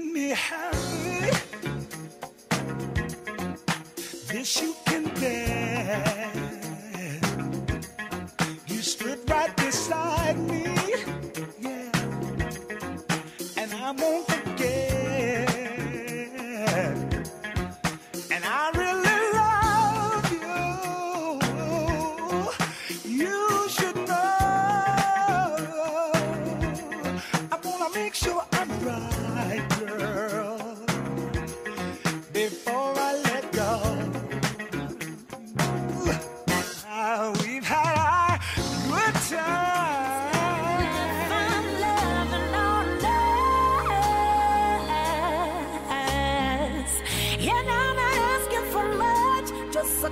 me, Harry. This you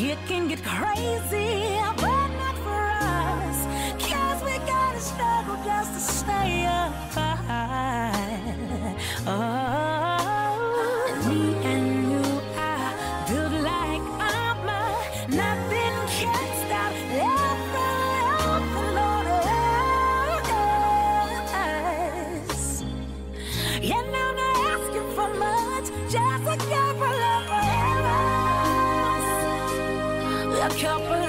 It can get crazy, but not for us. Cause we gotta struggle just to stay up. Oh, me and you are built like armor. Nothing can stop us. Yeah, now not asking for much, just a couple